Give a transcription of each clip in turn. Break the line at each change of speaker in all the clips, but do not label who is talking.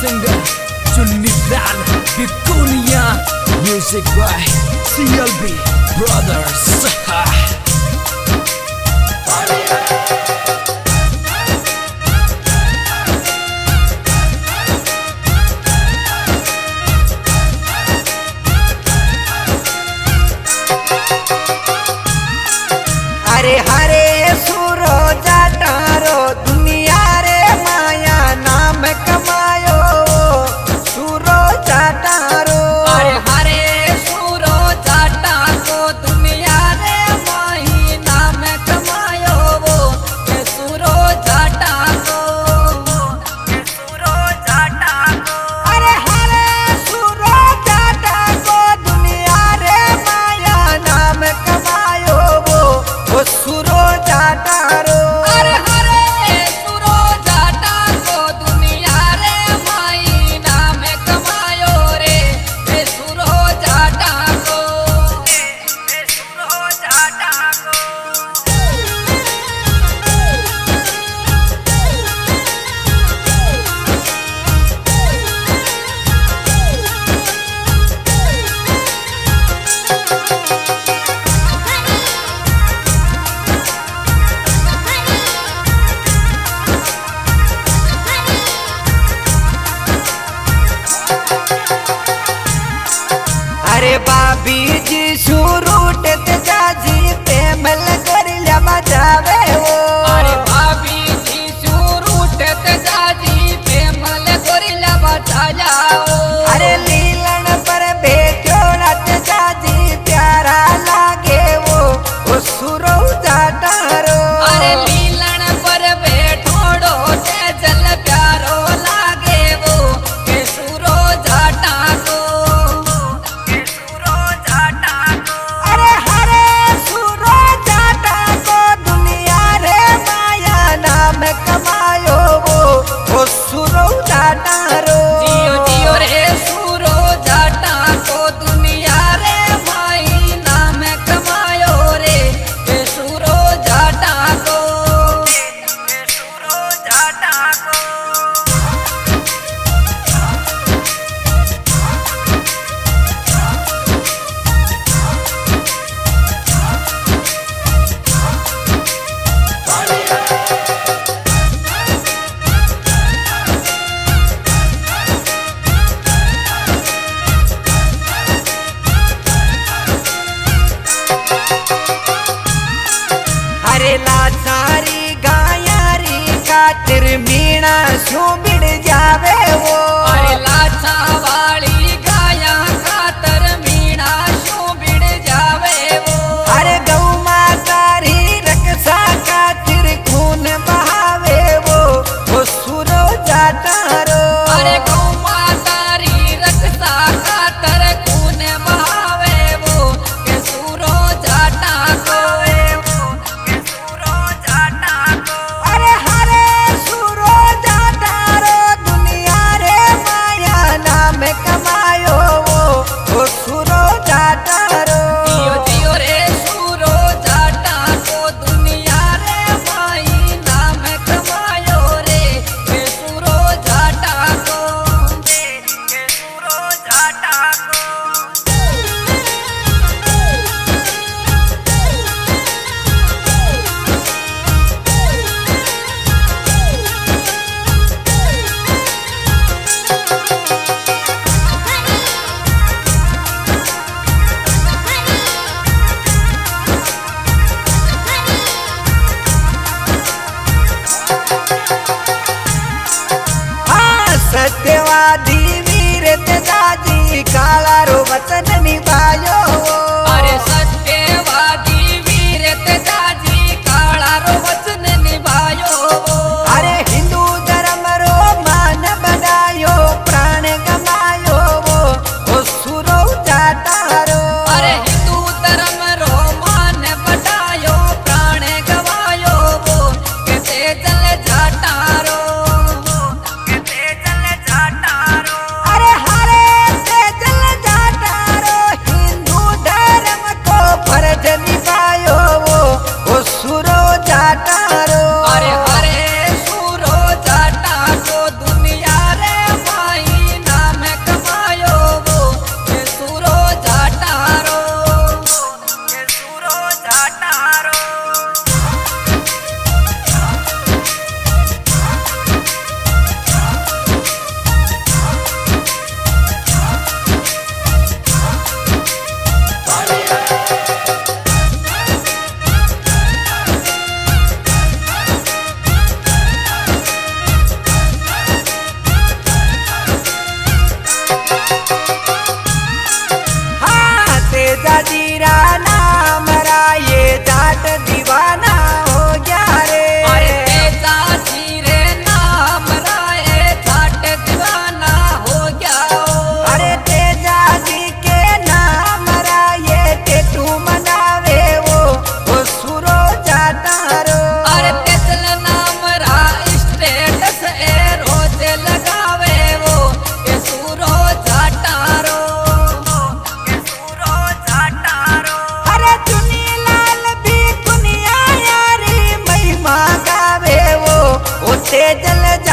singer चुन्नी दाल की दुनिया म्यूज़िक बाय सीएलबी
अरे हर अरे बाबी जी शुरू टेते तो जाजी ते मल कर लिया जावे हो। अरे
बाबी जी शुरू टेते तो जाजी ते मल कर लबा जाओ अरे
लीलन पर बेचो नट तो जाजी प्यारा लागे वो। उस सुरो जाटा काटा kala ro vatan ni bayo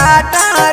रो